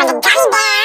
for the gummy bear